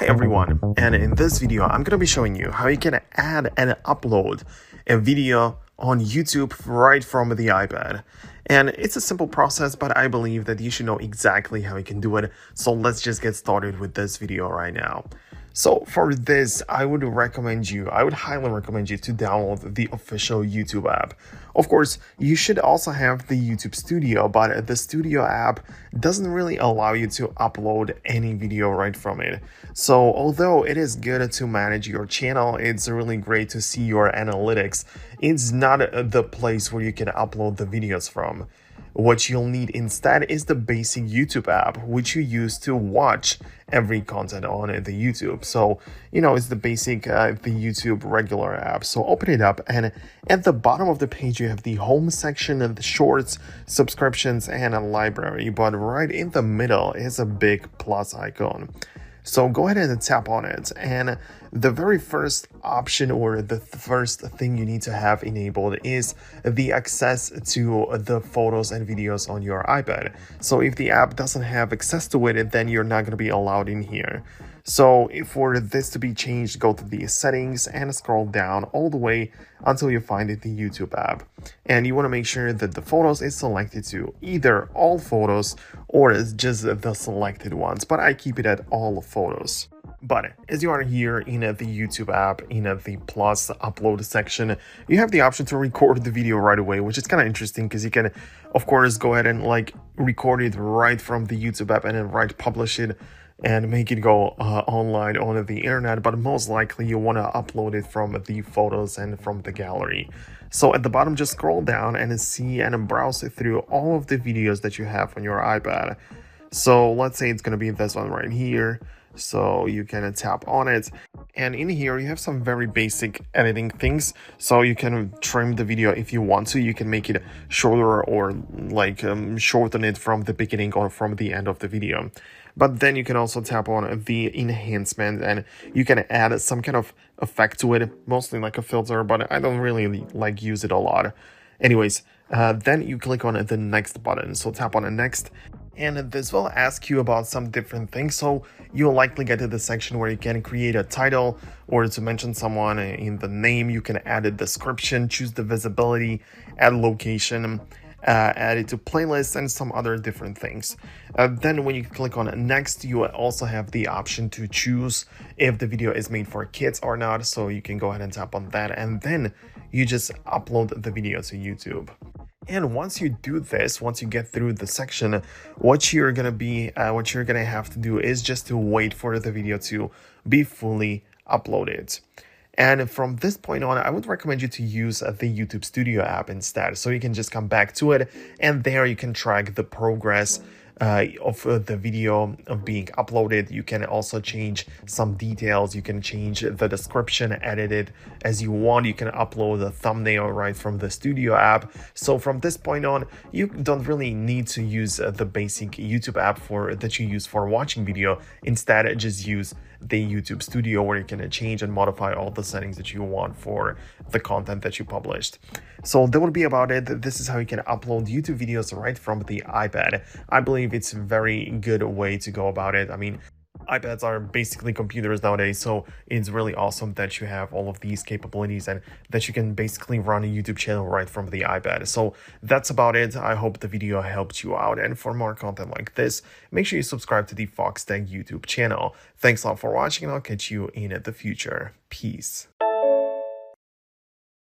Hey everyone, and in this video I'm going to be showing you how you can add and upload a video on YouTube right from the iPad. And it's a simple process, but I believe that you should know exactly how you can do it. So let's just get started with this video right now. So for this, I would recommend you, I would highly recommend you to download the official YouTube app. Of course, you should also have the YouTube Studio, but the Studio app doesn't really allow you to upload any video right from it. So although it is good to manage your channel, it's really great to see your analytics. It's not the place where you can upload the videos from. What you'll need instead is the basic YouTube app, which you use to watch every content on the YouTube. So, you know, it's the basic, uh, the YouTube regular app. So open it up and at the bottom of the page, you have the home section and the shorts, subscriptions, and a library. But right in the middle is a big plus icon. So go ahead and tap on it. And the very first option or the first thing you need to have enabled is the access to the photos and videos on your iPad. So if the app doesn't have access to it, then you're not going to be allowed in here. So for this to be changed, go to the settings and scroll down all the way until you find it the YouTube app. And you want to make sure that the photos is selected to either all photos or it's just the selected ones, but I keep it at all photos. But as you are here in the YouTube app, in the plus upload section, you have the option to record the video right away, which is kind of interesting because you can, of course, go ahead and like record it right from the YouTube app and then right publish it and make it go uh, online on the internet, but most likely you want to upload it from the photos and from the gallery. So at the bottom, just scroll down and see and browse through all of the videos that you have on your iPad. So let's say it's going to be this one right here. So you can tap on it. And in here, you have some very basic editing things. So you can trim the video if you want to. You can make it shorter or like um, shorten it from the beginning or from the end of the video. But then you can also tap on the enhancement and you can add some kind of effect to it, mostly like a filter, but I don't really like use it a lot. Anyways, uh, then you click on the next button. So tap on the next and this will ask you about some different things. So you'll likely get to the section where you can create a title or to mention someone in the name. You can add a description, choose the visibility, add location, uh, add it to playlists and some other different things. Uh, then when you click on next, you also have the option to choose if the video is made for kids or not. So you can go ahead and tap on that and then you just upload the video to YouTube. And once you do this, once you get through the section, what you're gonna be, uh, what you're gonna have to do is just to wait for the video to be fully uploaded. And from this point on, I would recommend you to use the YouTube Studio app instead. So you can just come back to it and there you can track the progress uh, of uh, the video being uploaded. You can also change some details. You can change the description, edit it as you want. You can upload a thumbnail right from the Studio app. So from this point on, you don't really need to use uh, the basic YouTube app for that you use for watching video. Instead, just use the YouTube Studio where you can change and modify all the settings that you want for the content that you published. So that would be about it. This is how you can upload YouTube videos right from the iPad. I believe it's a very good way to go about it. I mean, iPads are basically computers nowadays, so it's really awesome that you have all of these capabilities and that you can basically run a YouTube channel right from the iPad. So that's about it. I hope the video helped you out, and for more content like this, make sure you subscribe to the Foxtecc YouTube channel. Thanks a lot for watching, and I'll catch you in the future. Peace.